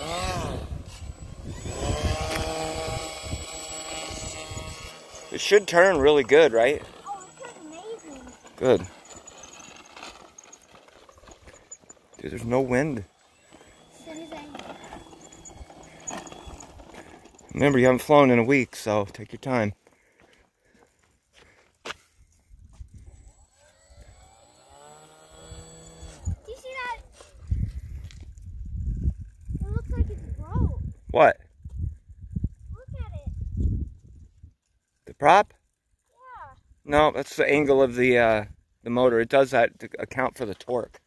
Oh. It should turn really good, right? Oh, it turns amazing. Good. Dude, there's no wind. As soon as I Remember, you haven't flown in a week, so take your time. What? Look at it. The prop? Yeah. No, that's the angle of the uh, the motor. It does that to account for the torque.